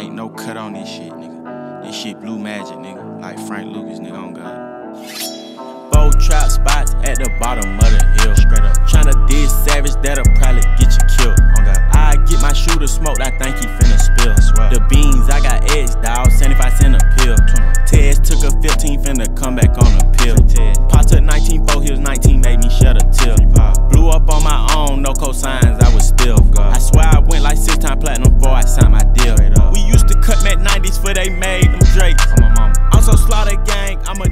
ain't no cut on this shit, nigga. This shit blue magic, nigga. Like Frank Lucas, nigga, on God. Four trap spots at the bottom of the hill. Straight up. Tryna diss savage, that'll probably get you killed. On God. I get my shooter smoked, I think he finna spill. The beans, I got eggs, dawg. 75 cent a pill. Tez took a 15, finna come back on a pill. I'm a Drake. I'm so slaughter gang, I'm a